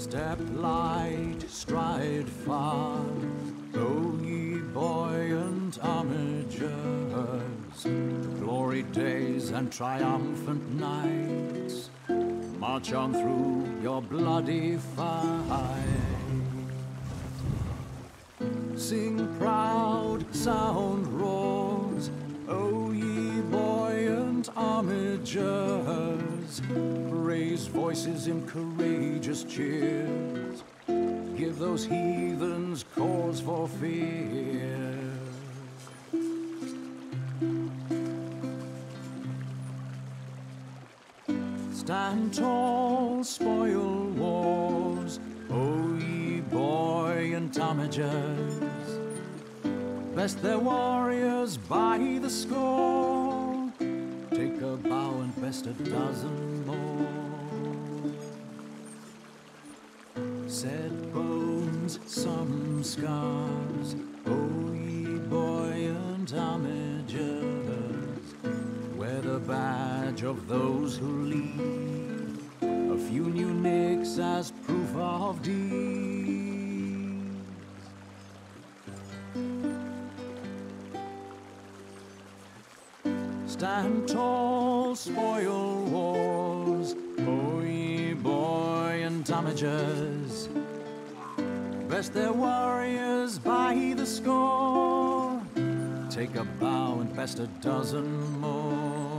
Step light, stride far, O ye buoyant armigers, glory days and triumphant nights. March on through your bloody fight. Sing proud sound roars, O ye buoyant armigers. Raise voices in courageous cheers. Give those heathens cause for fear. Stand tall, spoil wars, O ye buoyant armigers. Best their warriors by the score. A dozen more. Said bones, sum scars, O ye buoyant armigers. Wear the badge of those who lead. A few new nicks as proof of deeds. Stand tall, spoil wars, O ye buoyant armigers. Best their warriors by the score. Take a bow and best a dozen more.